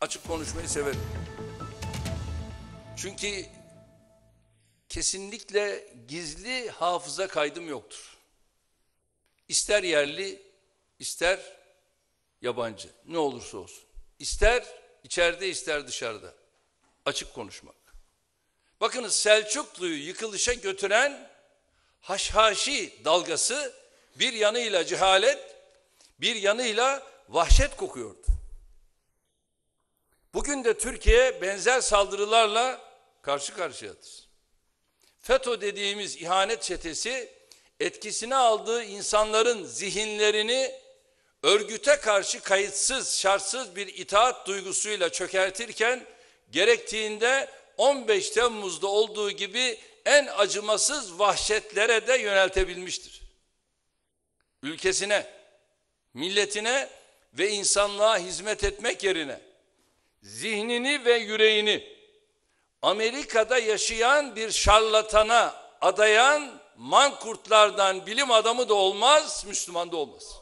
Açık konuşmayı severim. Çünkü kesinlikle gizli hafıza kaydım yoktur. İster yerli, ister yabancı, ne olursa olsun. İster içeride, ister dışarıda. Açık konuşmak. Bakınız Selçuklu'yu yıkılışa götüren haşhaşi dalgası bir yanıyla cehalet, bir yanıyla vahşet kokuyordu. Bugün de Türkiye benzer saldırılarla karşı karşıyadır. FETÖ dediğimiz ihanet çetesi etkisine aldığı insanların zihinlerini örgüte karşı kayıtsız, şartsız bir itaat duygusuyla çökertirken gerektiğinde 15 Temmuz'da olduğu gibi en acımasız vahşetlere de yöneltebilmiştir. Ülkesine, milletine ve insanlığa hizmet etmek yerine zihnini ve yüreğini Amerika'da yaşayan bir şarlatana adayan mankurtlardan bilim adamı da olmaz, Müslüman da olmaz.